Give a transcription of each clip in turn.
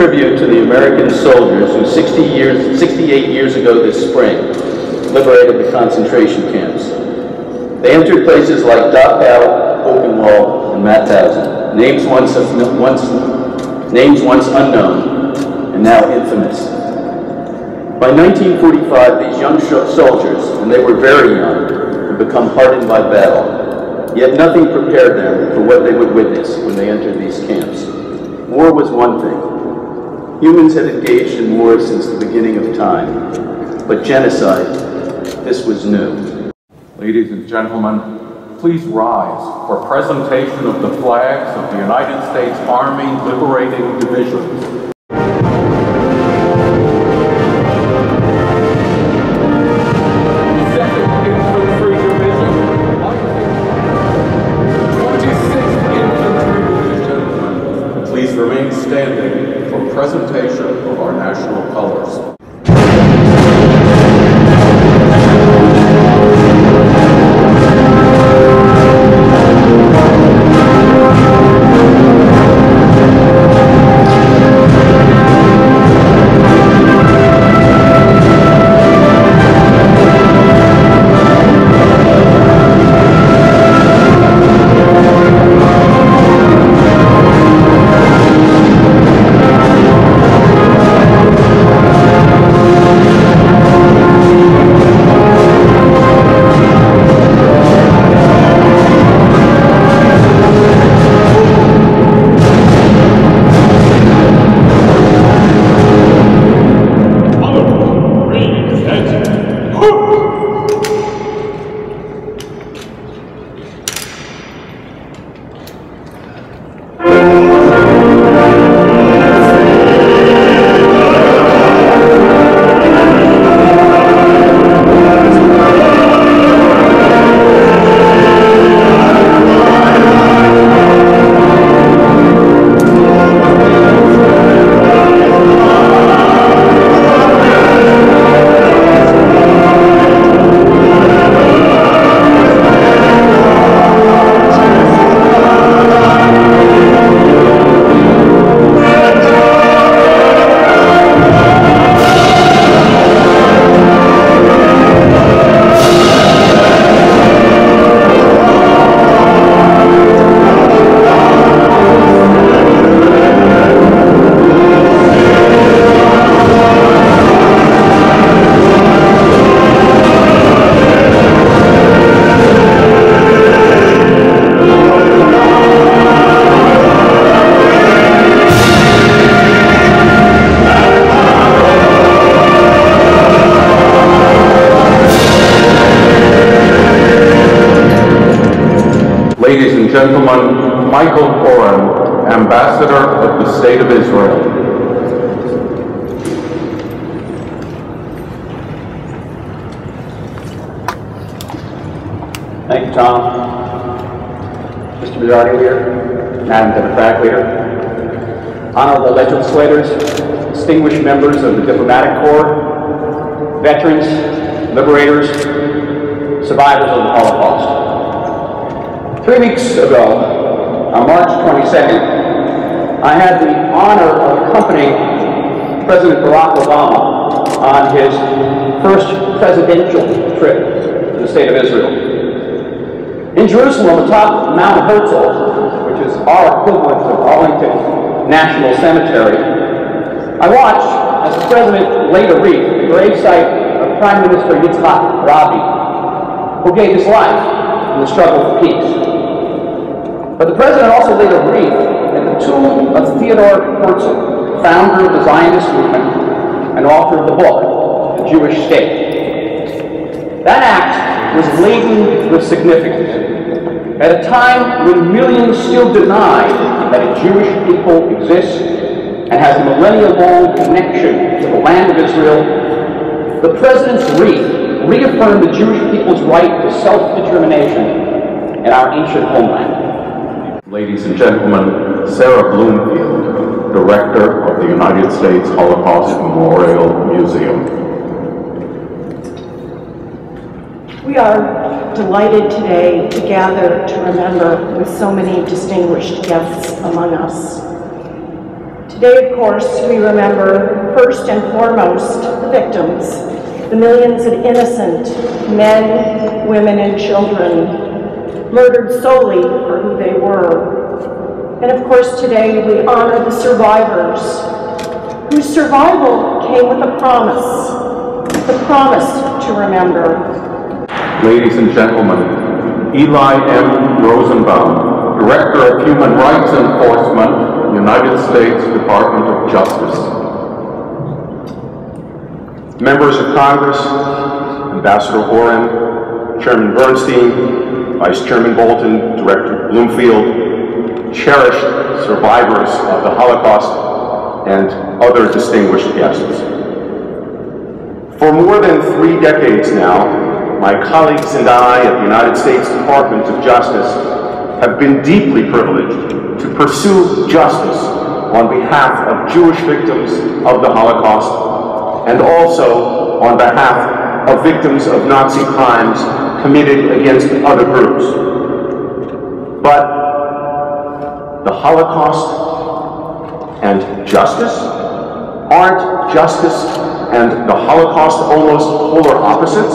tribute to the American soldiers who 60 years, 68 years ago this spring liberated the concentration camps. They entered places like Dachau, Buchenwald, and Mauthausen, names once, once, names once unknown and now infamous. By 1945, these young soldiers, and they were very young, had become hardened by battle. Yet nothing prepared them for what they would witness when they entered these camps. War was one thing. Humans had engaged in war since the beginning of time. But genocide, this was new. Ladies and gentlemen, please rise for presentation of the flags of the United States Army Liberating Divisions. And gentlemen, Michael Oren, Ambassador of the State of Israel. Thank you, Tom. Mr. Majority Leader, Madam Democratic Leader, honorable legislators, distinguished members of the Diplomatic Corps, veterans, liberators, survivors of the Holocaust. Three weeks ago, on March 22nd, I had the honor of accompanying President Barack Obama on his first presidential trip to the state of Israel. In Jerusalem, atop Mount Herzl, which is our equivalent of Arlington National Cemetery, I watched as the president laid a wreath at the gravesite of Prime Minister Yitzhak Rabin, who gave his life in the struggle for peace. But the president also laid a wreath at the tomb of Theodore Herzl, founder of the Zionist movement and author of the book, The Jewish State. That act was laden with significance. At a time when millions still deny that a Jewish people exists and has a millennia-long connection to the land of Israel, the president's wreath reaffirmed the Jewish people's right to self-determination in our ancient homeland. Ladies and gentlemen, Sarah Bloomfield, Director of the United States Holocaust Memorial Museum. We are delighted today to gather to remember with so many distinguished guests among us. Today, of course, we remember first and foremost the victims, the millions of innocent men, women, and children murdered solely for who they were. And of course, today we honor the survivors whose survival came with a promise, the promise to remember, Ladies and gentlemen, Eli M. Rosenbaum, Director of Human Rights Enforcement, United States Department of Justice. Members of Congress, Ambassador Oren, Chairman Bernstein, Vice Chairman Bolten, Director Bloomfield, cherished survivors of the Holocaust, and other distinguished guests. For more than three decades now, my colleagues and I at the United States Department of Justice have been deeply privileged to pursue justice on behalf of Jewish victims of the Holocaust and also on behalf of victims of Nazi crimes committed against other groups. But the Holocaust and justice aren't justice and the Holocaust almost polar opposites?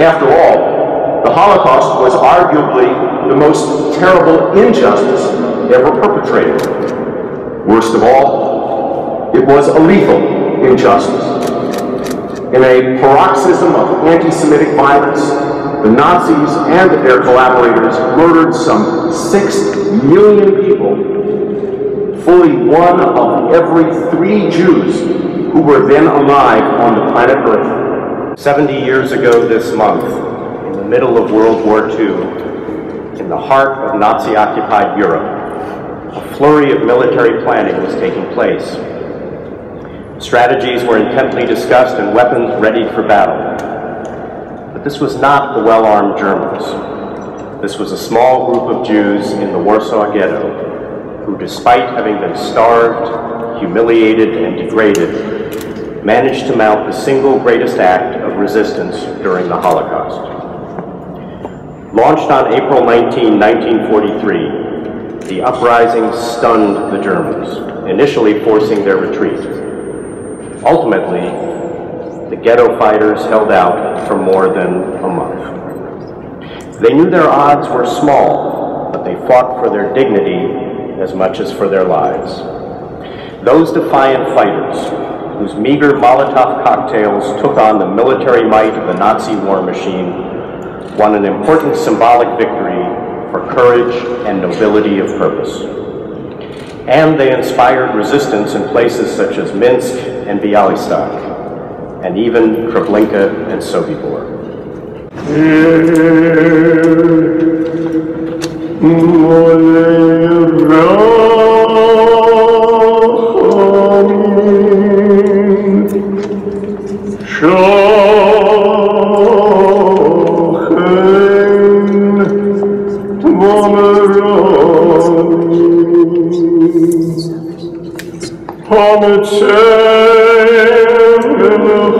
After all, the Holocaust was arguably the most terrible injustice ever perpetrated. Worst of all, it was a lethal injustice. In a paroxysm of anti-Semitic violence, the Nazis and their collaborators murdered some six million people, fully one of every three Jews who were then alive on the planet Earth. 70 years ago this month, in the middle of World War II, in the heart of Nazi-occupied Europe, a flurry of military planning was taking place. Strategies were intently discussed and weapons readied for battle. This was not the well-armed Germans. This was a small group of Jews in the Warsaw Ghetto who, despite having been starved, humiliated, and degraded, managed to mount the single greatest act of resistance during the Holocaust. Launched on April 19, 1943, the uprising stunned the Germans, initially forcing their retreat. Ultimately, the ghetto fighters held out for more than a month. They knew their odds were small, but they fought for their dignity as much as for their lives. Those defiant fighters whose meager Molotov cocktails took on the military might of the Nazi war machine, won an important symbolic victory for courage and nobility of purpose. And they inspired resistance in places such as Minsk and Bialystok, and even Treblinka and Sobibor.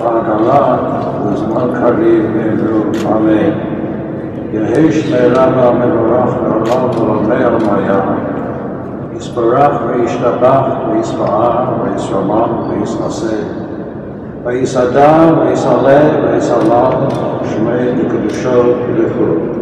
ההנהלה בזמן קריב במהירות, אמן. יהי שמרה והמבורך לעולם ולעולמי עלמיה, יסברך וישתבח וישמעה וישרמן וישנשא, ויסעדה ויסעלה ויסעלה, שמי לקדושו ולכו.